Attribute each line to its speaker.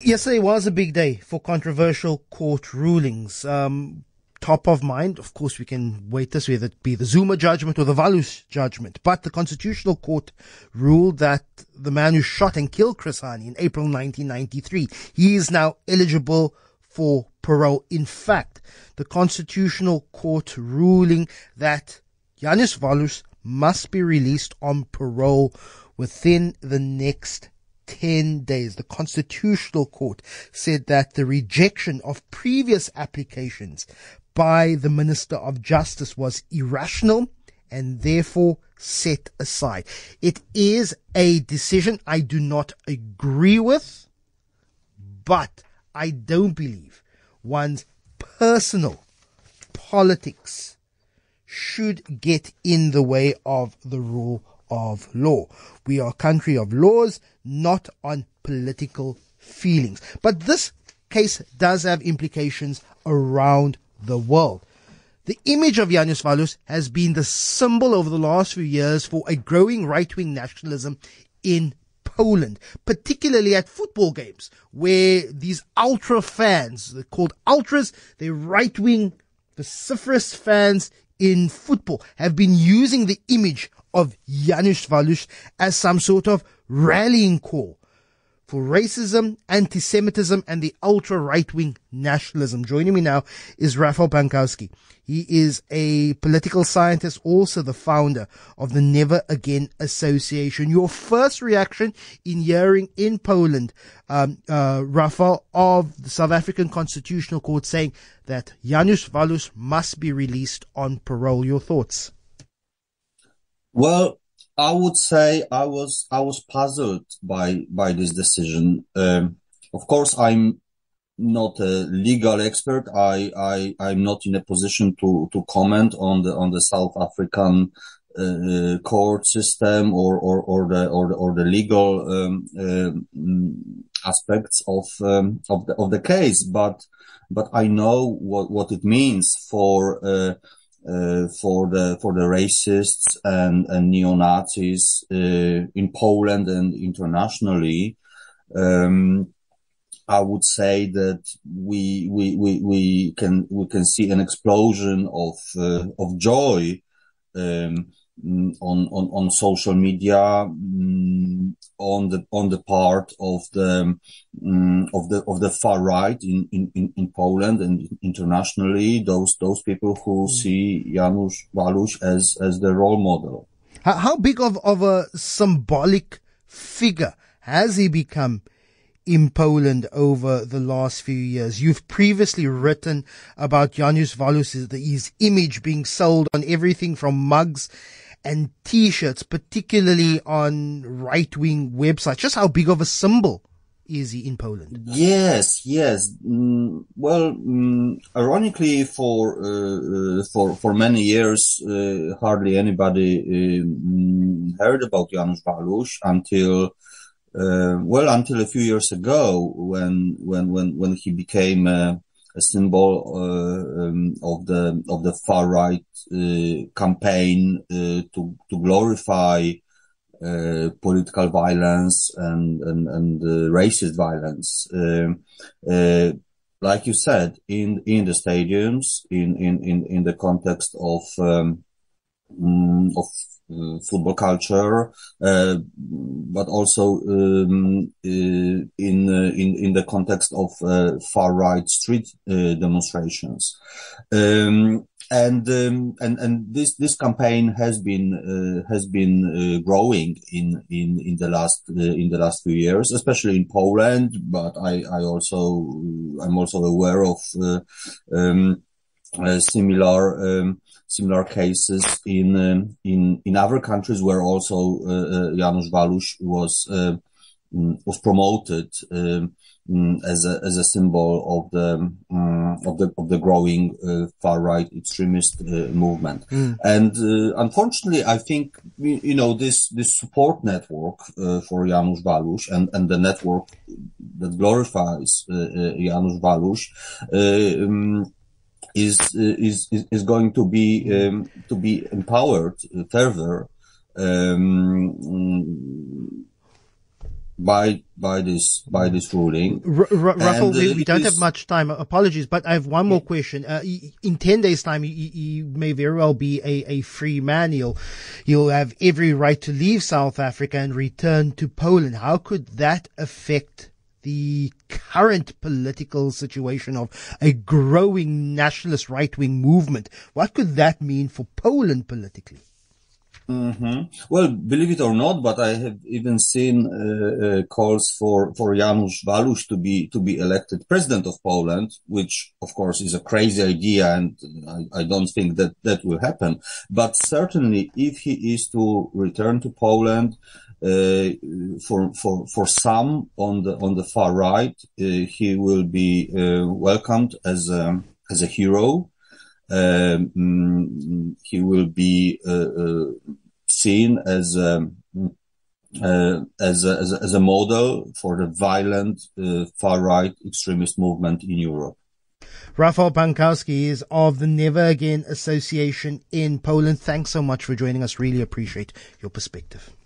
Speaker 1: Yesterday was a big day for controversial court rulings. Um, top of mind, of course, we can wait this whether it be the Zuma judgment or the Walus judgment. But the Constitutional Court ruled that the man who shot and killed Chris Hani in April 1993, he is now eligible for parole. In fact, the Constitutional Court ruling that Janusz Walus must be released on parole within the next 10 days. The Constitutional Court said that the rejection of previous applications by the Minister of Justice was irrational and therefore set aside. It is a decision I do not agree with, but I don't believe one's personal politics should get in the way of the rule of law. We are a country of laws, not on political feelings. But this case does have implications around the world. The image of Janusz Walus has been the symbol over the last few years for a growing right-wing nationalism in Poland, particularly at football games, where these ultra fans, they're called ultras, they're right-wing, vociferous fans in football, have been using the image of Janusz Walus as some sort of rallying call for racism, anti-Semitism, and the ultra-right-wing nationalism. Joining me now is Rafał Pankowski. He is a political scientist, also the founder of the Never Again Association. Your first reaction in hearing in Poland, um, uh, Rafał, of the South African Constitutional Court saying that Janusz Walus must be released on parole. Your thoughts?
Speaker 2: Well, I would say I was I was puzzled by by this decision. Um, of course, I'm not a legal expert. I I I'm not in a position to to comment on the on the South African uh, court system or or or the or the, or the legal um, uh, aspects of um, of the of the case, but but I know what what it means for. Uh, uh, for the for the racists and, and neo Nazis uh, in Poland and internationally. Um, I would say that we we we we can we can see an explosion of uh, of joy um, on on on social media um, on the on the part of the um, of the of the far right in, in, in Poland and internationally those those people who mm. see Janusz Walus as as the role model.
Speaker 1: How, how big of of a symbolic figure has he become? in Poland over the last few years. You've previously written about Janusz Walus, his image being sold on everything from mugs and t-shirts, particularly on right-wing websites. Just how big of a symbol is he in Poland?
Speaker 2: Yes, yes. Mm, well, mm, ironically, for uh, uh, for for many years, uh, hardly anybody um, heard about Janusz Walus until uh, well until a few years ago when when when when he became a symbol uh, um, of the of the far right uh, campaign uh, to to glorify political violence and and, and racist violence. Um, like you said, in in the stadiums, in in in, in the context of um, mm, of uh, football culture, uh, but also um, uh, in in in the context of far right street demonstrations. Um, and um, and and this this campaign has been uh, has been uh, growing in in in the last uh, in the last few years, especially in Poland. But I I also I'm also aware of um, similar um, similar cases in um, in in other countries where also uh, uh, Janusz Walus was uh, mm, was promoted um, mm, as a as a symbol of the um, of the of the growing uh, far right extremist uh, movement. Mm. And uh, unfortunately, I think you know this this support network for Janusz Walus and and the network that glorifies Janusz Walus. Um, is is is going to be um, to be empowered further um, by by this by this ruling.
Speaker 1: R- R- Rafał, we, we, don't have much time. Apologies, but I have one more question. Uh, in ten days' time, you, you, may very well be a, a free man. You'll you'll have every right to leave South Africa and return to Poland. How could that affect the current political situation of a growing nationalist right wing movement? What could that mean for Poland politically?
Speaker 2: Mm-hmm. Well, believe it or not, but I have even seen uh, uh, calls for for Janusz Waluś to be to be elected president of Poland, which of course is a crazy idea, and I, I don't think that that will happen. But certainly, if he is to return to Poland, for for for some on the on the far right, uh, he will be uh, welcomed as a as a hero um, he will be uh, uh, seen as a, uh, as, a, as, a, as a model for the violent far right extremist movement in Europe.
Speaker 1: Rafał Pankowski is of the Never Again Association in Poland. Thanks so much for joining us. Really appreciate your perspective.